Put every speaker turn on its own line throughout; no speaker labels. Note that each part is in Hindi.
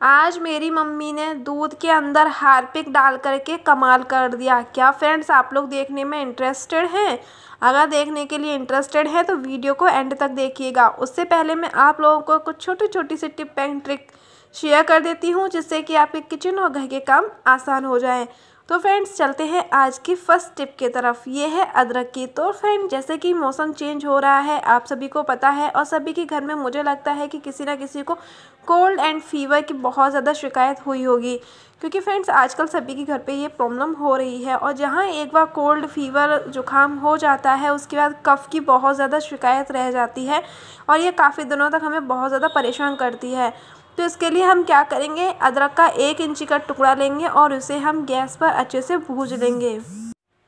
आज मेरी मम्मी ने दूध के अंदर हार्पिक डाल करके कमाल कर दिया। क्या फ्रेंड्स आप लोग देखने में इंटरेस्टेड हैं? अगर देखने के लिए इंटरेस्टेड हैं तो वीडियो को एंड तक देखिएगा। उससे पहले मैं आप लोगों को कुछ छोटी छोटी सी टिप एंड ट्रिक शेयर कर देती हूँ, जिससे कि आपके किचन और घर के काम आसान हो जाएँ। तो फ्रेंड्स, चलते हैं आज की फ़र्स्ट टिप की तरफ़। ये है अदरक की। तो फ्रेंड, जैसे कि मौसम चेंज हो रहा है, आप सभी को पता है और सभी के घर में मुझे लगता है कि किसी ना किसी को कोल्ड एंड फीवर की बहुत ज़्यादा शिकायत हुई होगी। क्योंकि फ्रेंड्स, आजकल सभी के घर पे ये प्रॉब्लम हो रही है और जहाँ एक बार कोल्ड फीवर जुकाम हो जाता है, उसके बाद कफ़ की बहुत ज़्यादा शिकायत रह जाती है और ये काफ़ी दिनों तक हमें बहुत ज़्यादा परेशान करती है। तो इसके लिए हम क्या करेंगे? अदरक का एक इंची का टुकड़ा लेंगे और उसे हम गैस पर अच्छे से भूज लेंगे।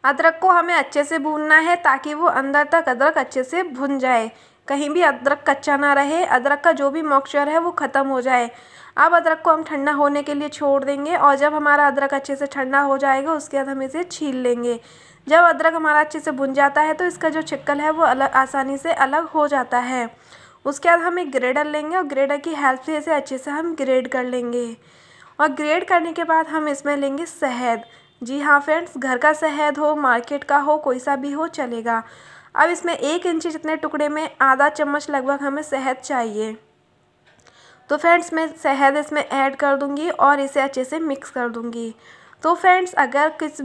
अदरक को हमें अच्छे से भूनना है ताकि वो अंदर तक अदरक अच्छे से भुन जाए। कहीं भी अदरक कच्चा ना रहे, अदरक का जो भी मॉइस्चर है वो ख़त्म हो जाए। अब अदरक को हम ठंडा होने के लिए छोड़ देंगे और जब हमारा अदरक अच्छे से ठंडा हो जाएगा, उसके बाद हम इसे छील लेंगे। जब अदरक हमारा अच्छे से भुन जाता है तो इसका जो छिक्कल है वो अलग, आसानी से अलग हो जाता है। उसके बाद हम एक ग्रेडर लेंगे और ग्रेडर की हेल्प से इसे अच्छे से हम ग्रेड कर लेंगे। और ग्रेड करने के बाद हम इसमें लेंगे शहद। जी हाँ फ्रेंड्स घर का शहद हो मार्केट का हो, कोई सा भी हो, चलेगा। अब इसमें एक इंची जितने टुकड़े में आधा चम्मच लगभग हमें शहद चाहिए। तो फ्रेंड्स मैं शहद इसमें ऐड कर दूँगी और इसे अच्छे से मिक्स कर दूँगी। तो फ्रेंड्स अगर किस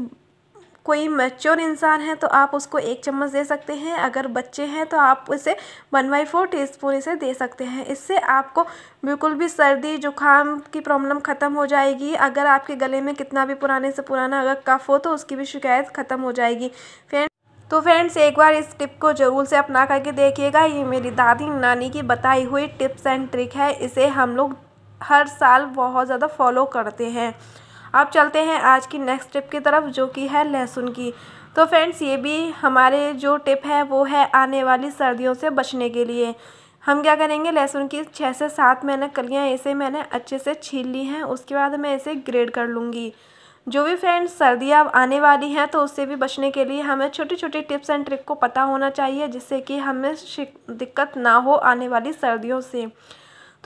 कोई मैच्योर इंसान है तो आप उसको एक चम्मच दे सकते हैं। अगर बच्चे हैं तो आप उसे one by four teaspoon इसे दे सकते हैं। इससे आपको बिल्कुल भी सर्दी, जुकाम की प्रॉब्लम ख़त्म हो जाएगी। अगर आपके गले में कितना भी पुराने से पुराना अगर कफ़ हो तो उसकी भी शिकायत ख़त्म हो जाएगी। फ्रेंड तो फ्रेंड्स एक बार इस टिप को ज़रूर से अपना करके देखिएगा। ये मेरी दादी, नानी की बताई हुई टिप्स एंड ट्रिक है। इसे हम लोग हर साल बहुत ज़्यादा फॉलो करते हैं। अब चलते हैं आज की नेक्स्ट टिप की तरफ़, जो कि है लहसुन की। तो फ्रेंड्स ये भी हमारे जो टिप है, वो है आने वाली सर्दियों से बचने के लिए। हम क्या करेंगे, लहसुन की छः से सात मैंने कलियाँ, इसे मैंने अच्छे से छील ली हैं, उसके बाद मैं इसे ग्रेड कर लूँगी। जो भी फ्रेंड्स सर्दियाँ आने वाली हैं तो उससे भी बचने के लिए हमें छोटी छोटी टिप्स एंड ट्रिक को पता होना चाहिए, जिससे कि हमें दिक्कत ना हो आने वाली सर्दियों से।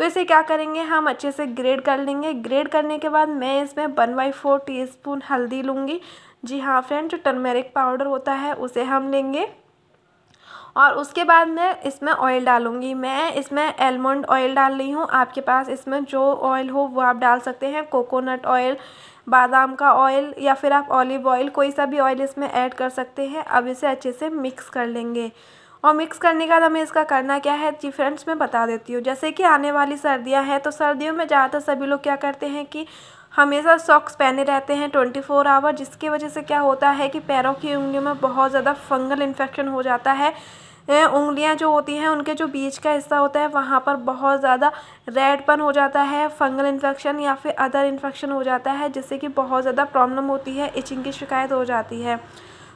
तो इसे क्या करेंगे? हम अच्छे से ग्रेड कर लेंगे। ग्रेड करने के बाद मैं इसमें वन बाई फोर टी हल्दी लूँगी। जी हाँ फ्रेंड जो टर्मेरिक पाउडर होता है, उसे हम लेंगे। और उसके बाद मैं इसमें ऑयल डालूँगी। मैं इसमें एलमंड ऑयल डाल रही हूँ। आपके पास इसमें जो ऑयल हो, वो आप डाल सकते हैं। कोकोनट ऑयल बादाम का ऑयल या फिर आप ऑलिव ऑयल कोई सा भी ऑयल इसमें ऐड कर सकते हैं। अब इसे अच्छे से मिक्स कर लेंगे। और मिक्स करने के बाद हमें इसका करना क्या है, जी फ्रेंड्स मैं बता देती हूँ। जैसे कि आने वाली सर्दियाँ हैं तो सर्दियों में ज़्यादातर सभी लोग क्या करते हैं कि हमेशा सॉक्स पहने रहते हैं ट्वेंटी फोर आवर जिसकी वजह से क्या होता है कि पैरों की उंगलियों में बहुत ज़्यादा फंगल इन्फेक्शन हो जाता है। उंगलियाँ जो होती हैं, उनके जो बीच का हिस्सा होता है, वहाँ पर बहुत ज़्यादा रेडपन हो जाता है फंगल इन्फेक्शन या फिर अदर इन्फेक्शन हो जाता है, जिससे कि बहुत ज़्यादा प्रॉब्लम होती है इचिंग की शिकायत हो जाती है।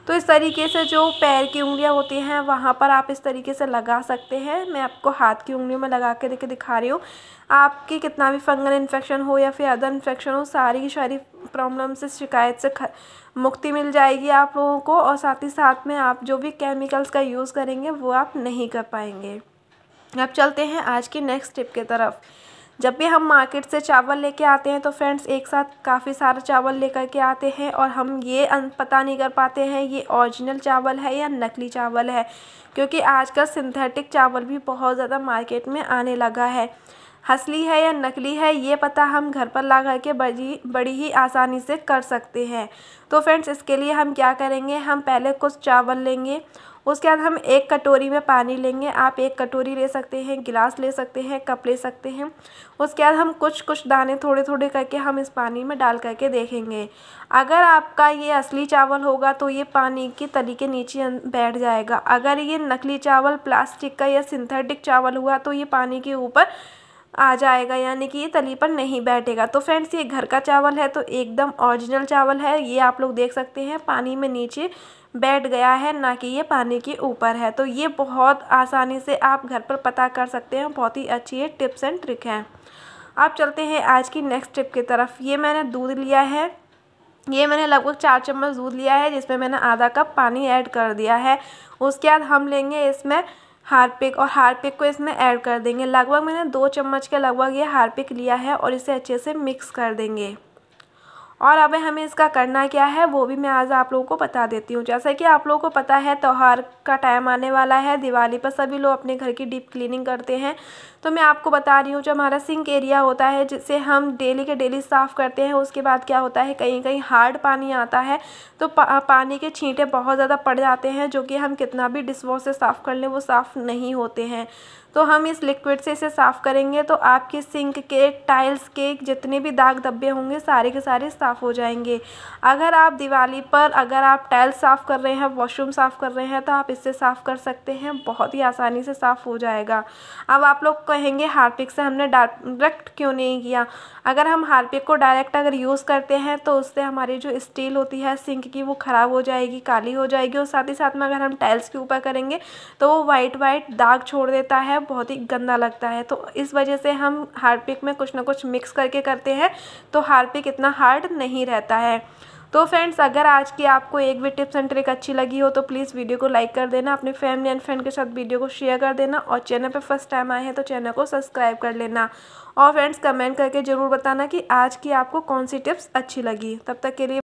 तो इस तरीके से जो पैर की उंगलियाँ होती हैं, वहाँ पर आप इस तरीके से लगा सकते हैं। मैं आपको हाथ की उंगलियों में लगा के देखे, दिखा रही हूँ। आपकी कितना भी फंगल इन्फेक्शन हो या फिर अदर इन्फेक्शन हो, सारी की सारी प्रॉब्लम से शिकायत से मुक्ति मिल जाएगी आप लोगों को और साथ ही साथ में आप जो भी केमिकल्स का यूज़ करेंगे, वो आप नहीं कर पाएँगे। अब चलते हैं आज की नेक्स्ट टिप की तरफ़। जब भी हम मार्केट से चावल लेके आते हैं तो फ्रेंड्स, एक साथ काफ़ी सारा चावल लेकर के आते हैं और हम ये पता नहीं कर पाते हैं ये ओरिजिनल चावल है या नकली चावल है, क्योंकि आजकल सिंथेटिक चावल भी बहुत ज़्यादा मार्केट में आने लगा है। असली है या नकली है, ये पता हम घर पर ला कर के बड़ी बड़ी ही आसानी से कर सकते हैं। तो फ्रेंड्स, इसके लिए हम क्या करेंगे, हम पहले कुछ चावल लेंगे उसके बाद हम एक कटोरी में पानी लेंगे। आप एक कटोरी ले सकते हैं, गिलास ले सकते हैं, कप ले सकते हैं। उसके बाद हम कुछ कुछ दाने थोड़े थोड़े करके हम इस पानी में डाल करके देखेंगे। अगर आपका ये असली चावल होगा तो ये पानी की तली के नीचे बैठ जाएगा। अगर ये नकली चावल, प्लास्टिक का या सिंथेटिक चावल हुआ तो ये पानी के ऊपर आ जाएगा, यानी कि ये तली पर नहीं बैठेगा। तो फ्रेंड्स, ये घर का चावल है तो एकदम ओरिजिनल चावल है। ये आप लोग देख सकते हैं, पानी में नीचे बैठ गया है, ना कि ये पानी के ऊपर है। तो ये बहुत आसानी से आप घर पर पता कर सकते हैं, बहुत ही अच्छी ये टिप्स एंड ट्रिक हैं। आप चलते हैं आज की नेक्स्ट टिप की तरफ़। ये मैंने दूध लिया है, ये मैंने लगभग चार चम्मच दूध लिया है, जिसमें मैंने आधा कप पानी ऐड कर दिया है। उसके बाद हम लेंगे इसमें हारपिक और हारपिक को इसमें ऐड कर देंगे। लगभग मैंने दो चम्मच के लगभग ये हारपिक लिया है और इसे अच्छे से मिक्स कर देंगे। और अब हमें इसका करना क्या है, वो भी मैं आज आप लोगों को बता देती हूँ। जैसा कि आप लोगों को पता है, त्यौहार का टाइम आने वाला है, दिवाली पर सभी लोग अपने घर की डीप क्लीनिंग करते हैं। तो मैं आपको बता रही हूँ जो हमारा सिंक एरिया होता है जिसे हम डेली के डेली साफ़ करते हैं उसके बाद क्या होता है कहीं कहीं हार्ड पानी आता है तो पा, पानी के छींटे बहुत ज़्यादा पड़ जाते हैं जो कि हम कितना भी डिशवॉश से साफ़ कर लें वो साफ़ नहीं होते हैं। तो हम इस लिक्विड से इसे साफ़ करेंगे तो आपके सिंक के टाइल्स के जितने भी दाग धब्बे होंगे सारे के सारे साफ़ हो जाएँगे। अगर आप दिवाली पर अगर आप टाइल्स साफ़ कर रहे हैं वॉशरूम साफ़ कर रहे हैं तो आप इससे साफ़ कर सकते हैं बहुत ही आसानी से साफ़ हो जाएगा। अब आप लोग कहेंगे, हार्पिक से हमने डायरेक्ट क्यों नहीं किया? अगर हम हार्पिक को डायरेक्ट अगर यूज़ करते हैं तो उससे हमारी जो स्टील होती है, सिंक की, वो ख़राब हो जाएगी, काली हो जाएगी, और साथ ही साथ में अगर हम टाइल्स के ऊपर करेंगे तो वो वाइट वाइट दाग छोड़ देता है, बहुत ही गंदा लगता है। तो इस वजह से हम हार्पिक में कुछ ना कुछ मिक्स करके करते हैं तो हार्पिक इतना हार्ड नहीं रहता है। तो फ्रेंड्स, अगर आज की आपको एक भी टिप्स एंड ट्रिक अच्छी लगी हो तो प्लीज़ वीडियो को लाइक कर देना, अपने फैमिली एंड फ्रेंड के साथ वीडियो को शेयर कर देना और चैनल पर फ़र्स्ट टाइम आए हैं तो चैनल को सब्सक्राइब कर लेना। और फ्रेंड्स, कमेंट करके ज़रूर बताना कि आज की आपको कौन सी टिप्स अच्छी लगी। तब तक के लिए